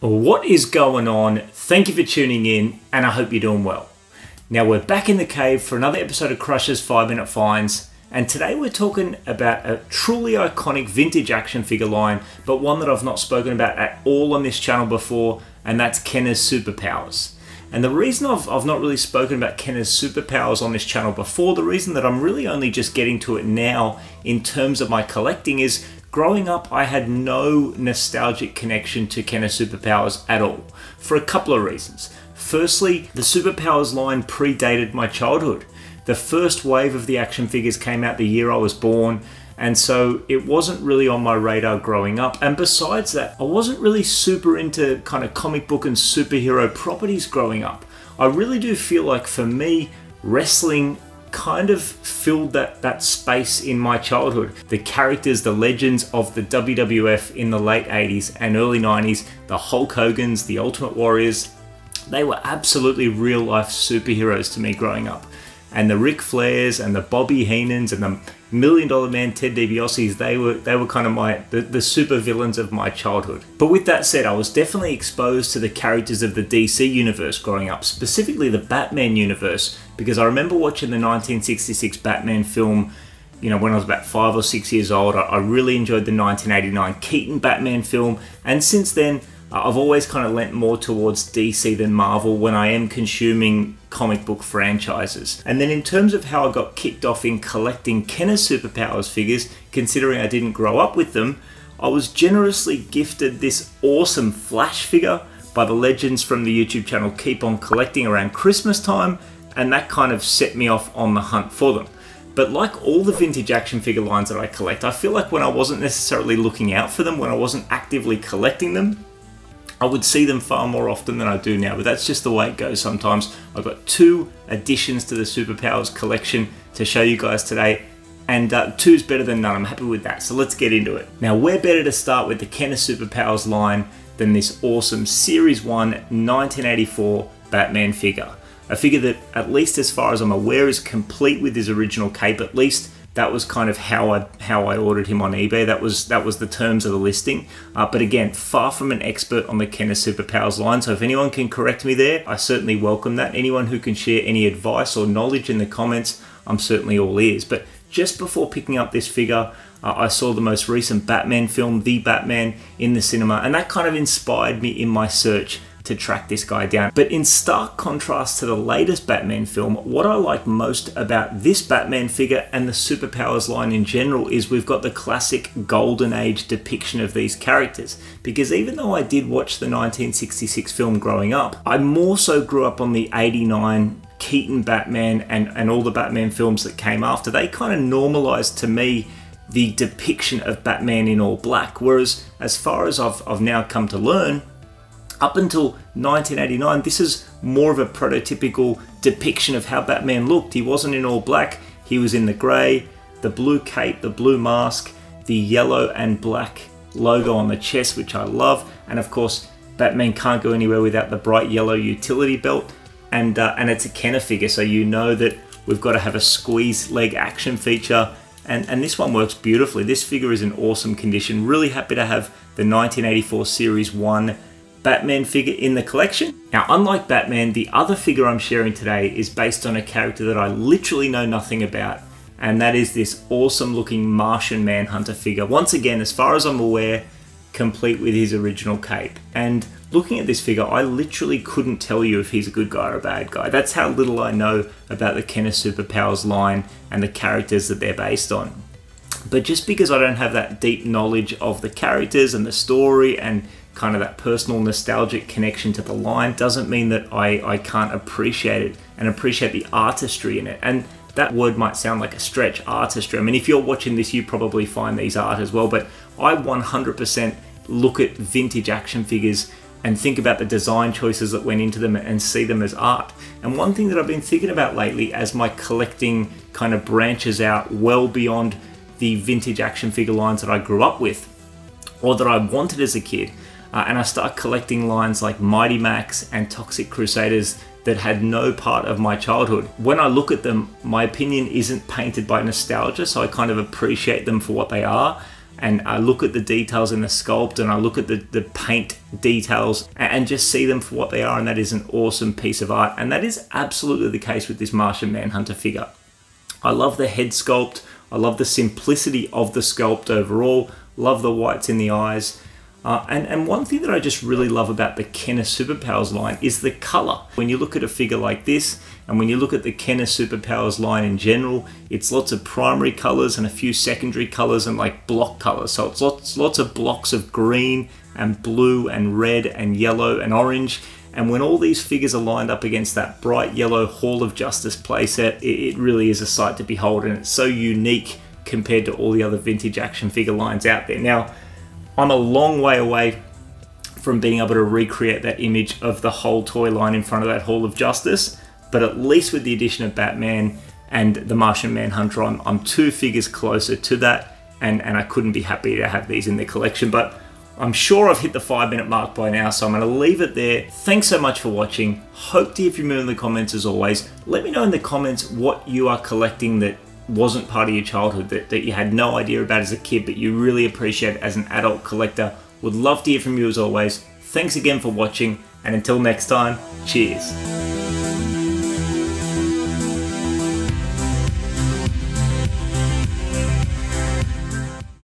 What is going on? Thank you for tuning in, and I hope you're doing well. Now, we're back in the cave for another episode of Crusher's 5 Minute Finds, and today we're talking about a truly iconic vintage action figure line, but one that I've not spoken about at all on this channel before, and that's Kenner's Superpowers. And the reason I've, I've not really spoken about Kenner's superpowers on this channel before, the reason that I'm really only just getting to it now in terms of my collecting is growing up, I had no nostalgic connection to Kenner Superpowers at all, for a couple of reasons. Firstly, the Superpowers line predated my childhood. The first wave of the action figures came out the year I was born, and so it wasn't really on my radar growing up. And besides that, I wasn't really super into kind of comic book and superhero properties growing up. I really do feel like for me, wrestling kind of filled that, that space in my childhood. The characters, the legends of the WWF in the late 80s and early 90s, the Hulk Hogan's, the Ultimate Warriors, they were absolutely real life superheroes to me growing up. And the Ric Flairs and the Bobby Heenans and the Million Dollar Man Ted DiBiase's, they were they were kind of my the, the super villains of my childhood. But with that said, I was definitely exposed to the characters of the DC universe growing up, specifically the Batman universe, because I remember watching the 1966 Batman film you know, when I was about five or six years old, I, really enjoyed the 1989 Keaton Batman film, and since then, I've always kind of lent more towards DC than Marvel when I am consuming comic book franchises. And then in terms of how I got kicked off in collecting Kenner Superpowers figures, considering I didn't grow up with them, I was generously gifted this awesome Flash figure by the legends from the YouTube channel Keep On Collecting around Christmas time, and that kind of set me off on the hunt for them. But like all the vintage action figure lines that I collect, I feel like when I wasn't necessarily looking out for them, when I wasn't actively collecting them, I would see them far more often than I do now, but that's just the way it goes sometimes. I've got two additions to the Superpowers collection to show you guys today, and uh, two's better than none. I'm happy with that, so let's get into it. Now, where better to start with the Kenner Superpowers line than this awesome Series 1 1984 Batman figure. A figure that, at least as far as I'm aware, is complete with his original cape, at least that was kind of how I how I ordered him on eBay. That was that was the terms of the listing. Uh, but again, far from an expert on the Kenner Superpowers line. So if anyone can correct me there, I certainly welcome that. Anyone who can share any advice or knowledge in the comments, I'm certainly all ears. But just before picking up this figure, uh, I saw the most recent Batman film, The Batman, in the cinema, and that kind of inspired me in my search to track this guy down. But in stark contrast to the latest Batman film, what I like most about this Batman figure and the superpowers line in general is we've got the classic golden age depiction of these characters. Because even though I did watch the 1966 film growing up, I more so grew up on the 89 Keaton Batman and, and all the Batman films that came after. They kind of normalized to me the depiction of Batman in all black. Whereas, as far as I've, I've now come to learn, up until 1989, this is more of a prototypical depiction of how Batman looked. He wasn't in all black, he was in the grey, the blue cape, the blue mask, the yellow and black logo on the chest, which I love, and of course, Batman can't go anywhere without the bright yellow utility belt, and uh, and it's a Kenner figure, so you know that we've got to have a squeeze leg action feature, and, and this one works beautifully. This figure is in awesome condition. Really happy to have the 1984 Series 1 Batman figure in the collection. Now, unlike Batman, the other figure I'm sharing today is based on a character that I literally know nothing about, and that is this awesome looking Martian Manhunter figure. Once again, as far as I'm aware, complete with his original cape. And looking at this figure, I literally couldn't tell you if he's a good guy or a bad guy. That's how little I know about the Kenner Superpowers line and the characters that they're based on. But just because I don't have that deep knowledge of the characters and the story and kind of that personal nostalgic connection to the line doesn't mean that I, I can't appreciate it and appreciate the artistry in it. And that word might sound like a stretch, artistry. I mean, if you're watching this, you probably find these art as well, but I 100% look at vintage action figures and think about the design choices that went into them and see them as art. And one thing that I've been thinking about lately as my collecting kind of branches out well beyond the vintage action figure lines that I grew up with or that I wanted as a kid uh, and I start collecting lines like Mighty Max and Toxic Crusaders that had no part of my childhood. When I look at them, my opinion isn't painted by nostalgia, so I kind of appreciate them for what they are. and I look at the details in the sculpt and I look at the, the paint details and just see them for what they are, and that is an awesome piece of art. And that is absolutely the case with this Martian Manhunter figure. I love the head sculpt, I love the simplicity of the sculpt overall, love the whites in the eyes. Uh, and, and one thing that I just really love about the Kenner Superpowers line is the color. When you look at a figure like this, and when you look at the Kenner Superpowers line in general, it's lots of primary colors and a few secondary colors and like block colors. So it's lots, lots of blocks of green and blue and red and yellow and orange. And when all these figures are lined up against that bright yellow Hall of Justice playset, it, really is a sight to behold and it's so unique compared to all the other vintage action figure lines out there. Now, I'm a long way away from being able to recreate that image of the whole toy line in front of that Hall of Justice, but at least with the addition of Batman and the Martian Manhunter, I'm, I'm two figures closer to that, and, and I couldn't be happy to have these in the collection. But I'm sure I've hit the five minute mark by now, so I'm going to leave it there. Thanks so much for watching. Hope to hear from you in the comments as always. Let me know in the comments what you are collecting that wasn't part of your childhood that, that you had no idea about as a kid, but you really appreciate as an adult collector. Would love to hear from you as always. Thanks again for watching, and until next time, cheers.